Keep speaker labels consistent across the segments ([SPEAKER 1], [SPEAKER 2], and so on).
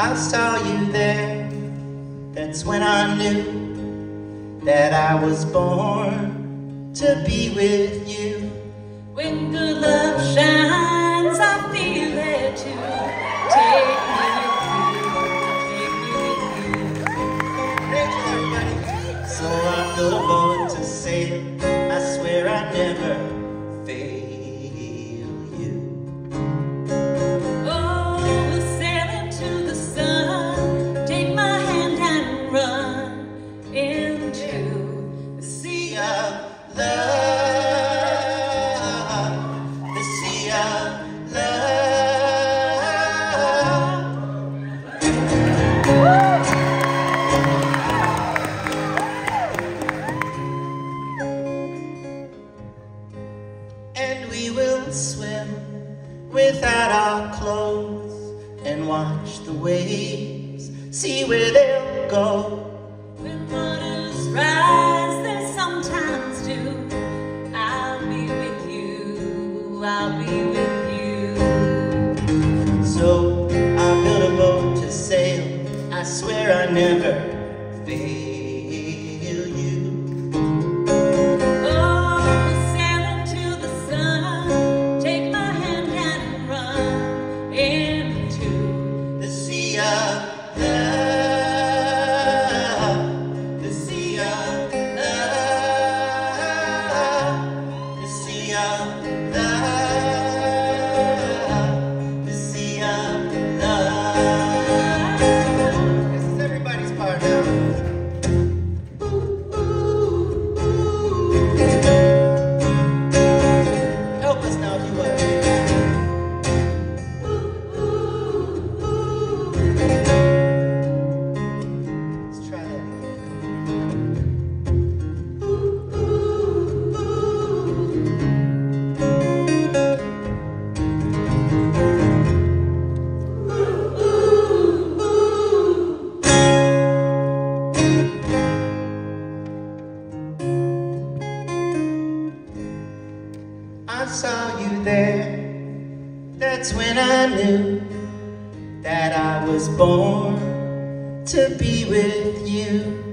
[SPEAKER 1] I saw you there. That's when I knew that I was born to be with you.
[SPEAKER 2] When good love shines, I feel it too. Take me with you, take me with you.
[SPEAKER 1] So I built a boat to sail. I swear I never
[SPEAKER 2] And
[SPEAKER 1] we will swim without our clothes and watch the waves, see where they'll go.
[SPEAKER 2] When waters rise, they sometimes do. I'll be with you. I'll be with you.
[SPEAKER 1] So I built a boat to sail. I swear I never fail saw you there. That's when I knew that I was born to be with you.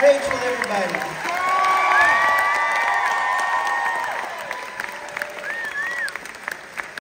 [SPEAKER 1] Rachel, everybody.